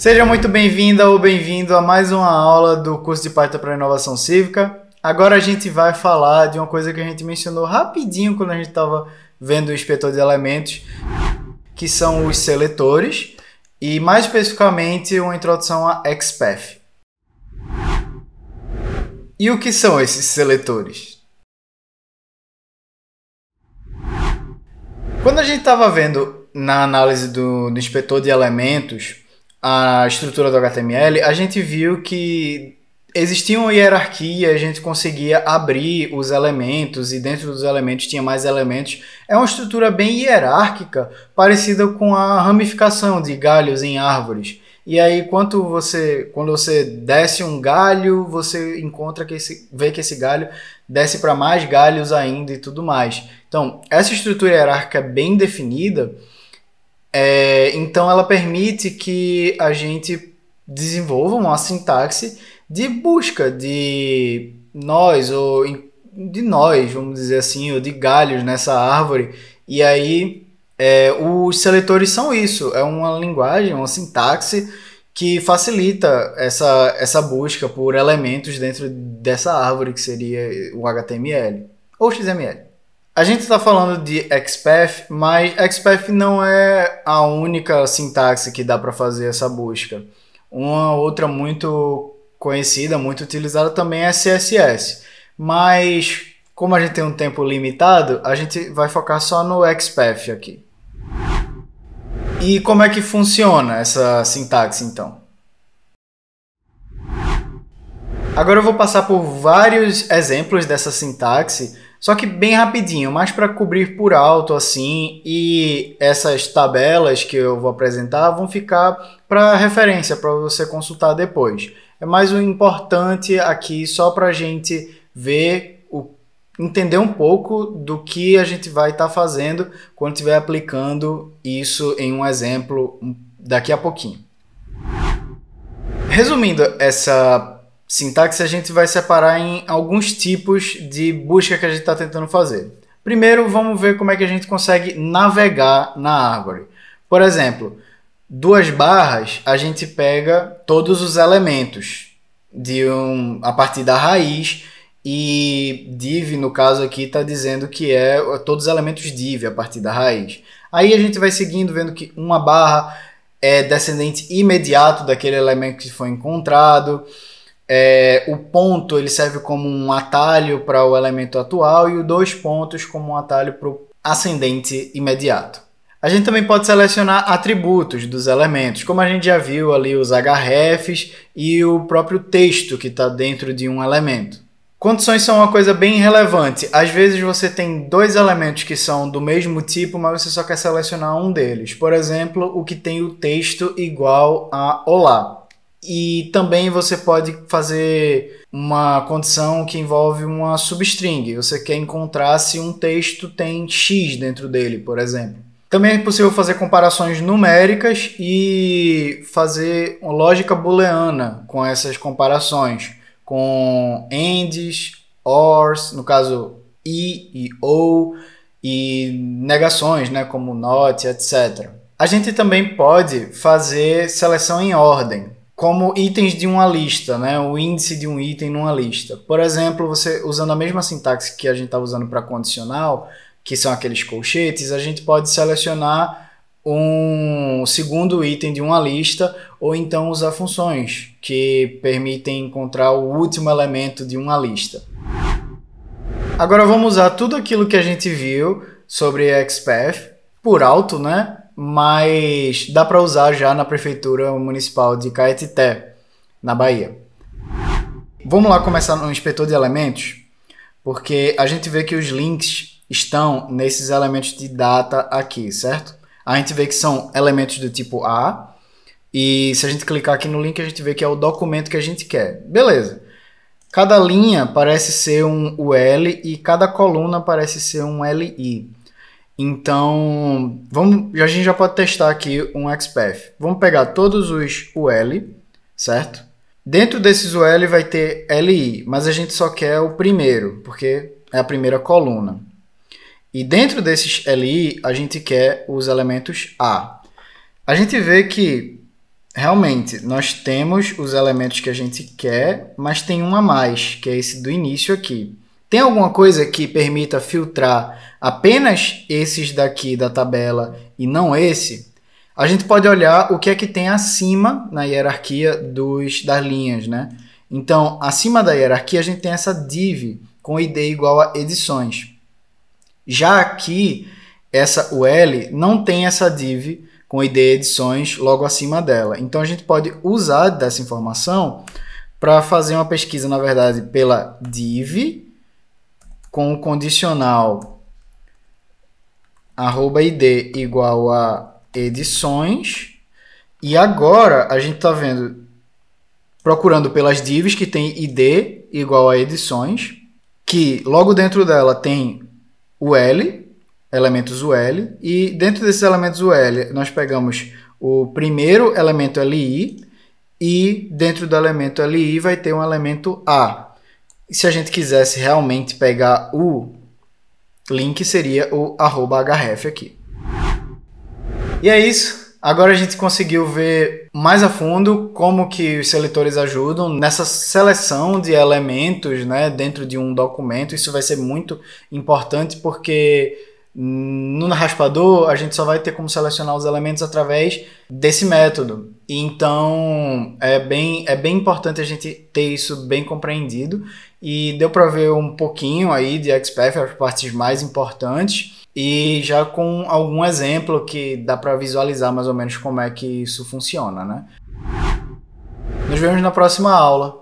Seja muito bem-vinda ou bem-vindo a mais uma aula do curso de Python para Inovação Cívica. Agora a gente vai falar de uma coisa que a gente mencionou rapidinho quando a gente estava vendo o inspetor de elementos, que são os seletores, e mais especificamente uma introdução a XPath. E o que são esses seletores? Quando a gente estava vendo na análise do, do inspetor de elementos a estrutura do HTML, a gente viu que existia uma hierarquia, a gente conseguia abrir os elementos e dentro dos elementos tinha mais elementos. É uma estrutura bem hierárquica, parecida com a ramificação de galhos em árvores. E aí, quando você, quando você desce um galho, você encontra que esse, vê que esse galho desce para mais galhos ainda e tudo mais. Então, essa estrutura hierárquica bem definida, é, então ela permite que a gente desenvolva uma sintaxe de busca de nós ou de nós, vamos dizer assim, ou de galhos nessa árvore. E aí é, os seletores são isso, é uma linguagem, uma sintaxe que facilita essa, essa busca por elementos dentro dessa árvore que seria o HTML ou XML. A gente está falando de XPath, mas XPath não é a única sintaxe que dá para fazer essa busca. Uma outra muito conhecida, muito utilizada também é CSS. Mas como a gente tem um tempo limitado, a gente vai focar só no XPath aqui. E como é que funciona essa sintaxe então? Agora eu vou passar por vários exemplos dessa sintaxe, só que bem rapidinho, mais para cobrir por alto assim, e essas tabelas que eu vou apresentar vão ficar para referência para você consultar depois. É mais o importante aqui só para a gente ver, o, entender um pouco do que a gente vai estar tá fazendo quando estiver aplicando isso em um exemplo daqui a pouquinho. Resumindo essa sintaxe, a gente vai separar em alguns tipos de busca que a gente está tentando fazer. Primeiro, vamos ver como é que a gente consegue navegar na árvore. Por exemplo, duas barras, a gente pega todos os elementos de um, a partir da raiz e div, no caso aqui, está dizendo que é todos os elementos div a partir da raiz. Aí a gente vai seguindo, vendo que uma barra é descendente imediato daquele elemento que foi encontrado. É, o ponto ele serve como um atalho para o elemento atual e os dois pontos como um atalho para o ascendente imediato. A gente também pode selecionar atributos dos elementos, como a gente já viu ali os hrefs e o próprio texto que está dentro de um elemento. Condições são uma coisa bem relevante. Às vezes você tem dois elementos que são do mesmo tipo, mas você só quer selecionar um deles. Por exemplo, o que tem o texto igual a olá. E também você pode fazer uma condição que envolve uma substring. Você quer encontrar se um texto tem x dentro dele, por exemplo. Também é possível fazer comparações numéricas e fazer uma lógica booleana com essas comparações, com ands, ors, no caso i e ou, e negações, né, como not, etc. A gente também pode fazer seleção em ordem, como itens de uma lista, né, o índice de um item numa lista. Por exemplo, você usando a mesma sintaxe que a gente estava usando para condicional, que são aqueles colchetes, a gente pode selecionar um segundo item de uma lista ou então usar funções que permitem encontrar o último elemento de uma lista. Agora vamos usar tudo aquilo que a gente viu sobre XPath por alto, né? Mas dá para usar já na prefeitura municipal de Caetité, na Bahia. Vamos lá começar no inspetor de elementos, porque a gente vê que os links estão nesses elementos de data aqui, certo? A gente vê que são elementos do tipo A, e se a gente clicar aqui no link, a gente vê que é o documento que a gente quer. Beleza. Cada linha parece ser um UL e cada coluna parece ser um LI. Então, vamos, a gente já pode testar aqui um XPath. Vamos pegar todos os UL, certo? Dentro desses UL vai ter LI, mas a gente só quer o primeiro, porque é a primeira coluna. E dentro desses LI, a gente quer os elementos A. A gente vê que realmente, nós temos os elementos que a gente quer, mas tem um a mais, que é esse do início aqui. Tem alguma coisa que permita filtrar apenas esses daqui da tabela e não esse? A gente pode olhar o que é que tem acima na hierarquia dos, das linhas, né? Então, acima da hierarquia, a gente tem essa div com id igual a edições. Já aqui, essa UL não tem essa div com id edições logo acima dela. Então, a gente pode usar dessa informação para fazer uma pesquisa, na verdade, pela div com o condicional arroba id igual a edições. E agora a gente está vendo procurando pelas divs que tem id igual a edições, que logo dentro dela tem o L, elementos UL, e dentro desses elementos UL nós pegamos o primeiro elemento LI e dentro do elemento LI vai ter um elemento A. Se a gente quisesse realmente pegar o link, seria o href aqui. E é isso. Agora a gente conseguiu ver mais a fundo como que os seletores ajudam nessa seleção de elementos né, dentro de um documento. Isso vai ser muito importante porque no raspador a gente só vai ter como selecionar os elementos através desse método. Então é bem, é bem importante a gente ter isso bem compreendido e deu para ver um pouquinho aí de XPath, as partes mais importantes e já com algum exemplo que dá para visualizar mais ou menos como é que isso funciona, né? Nos vemos na próxima aula.